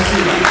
Gracias.